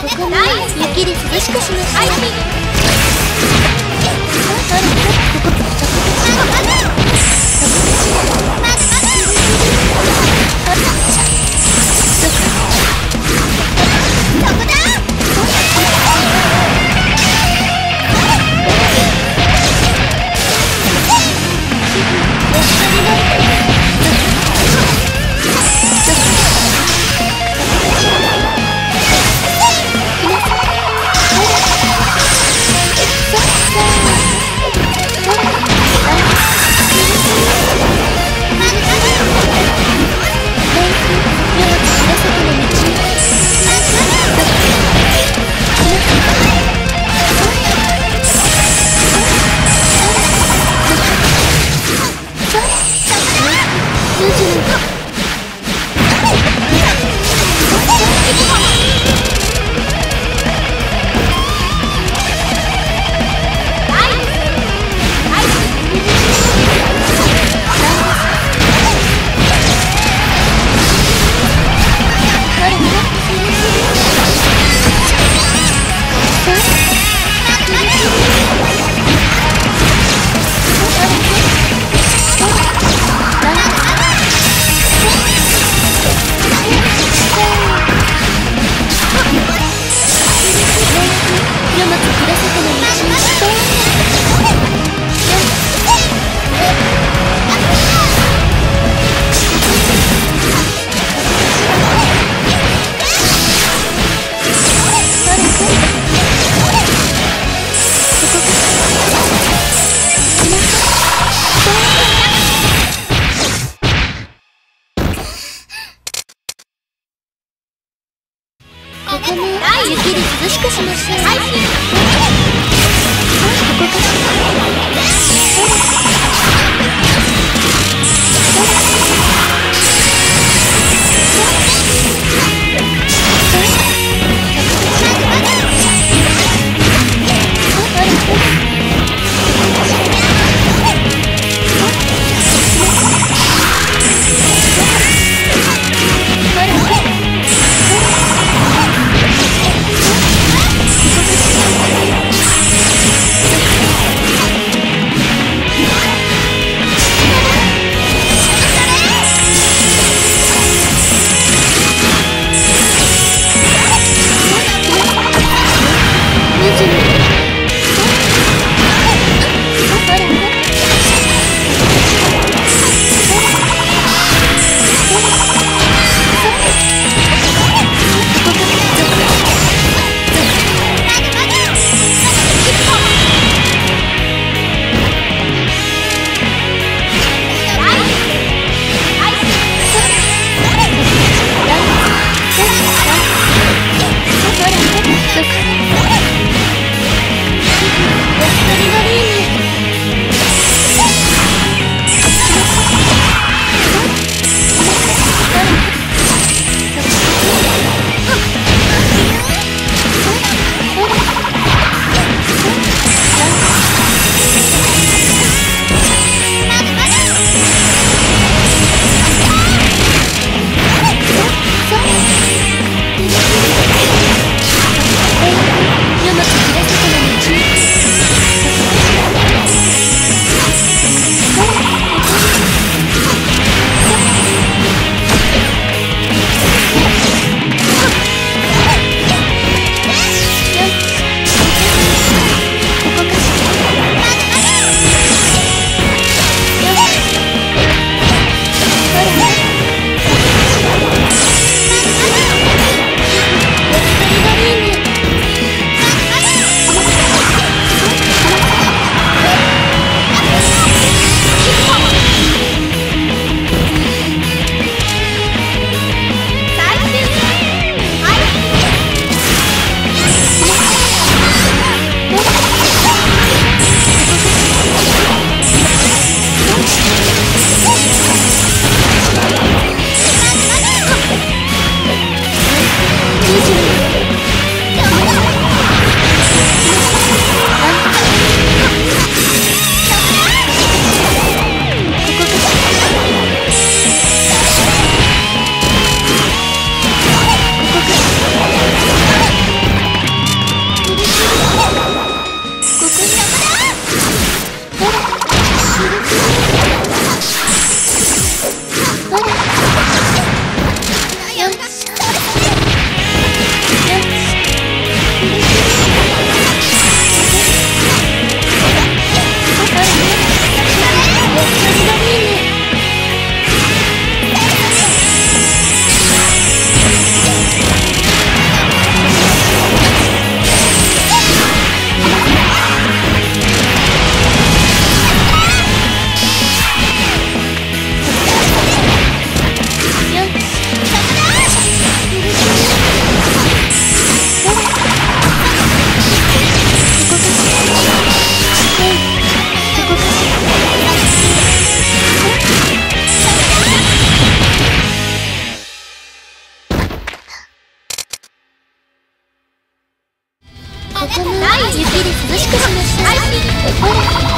ここに。雪で涼しくしましょうこ雪で涼しくしましょうこり涼しくしましょう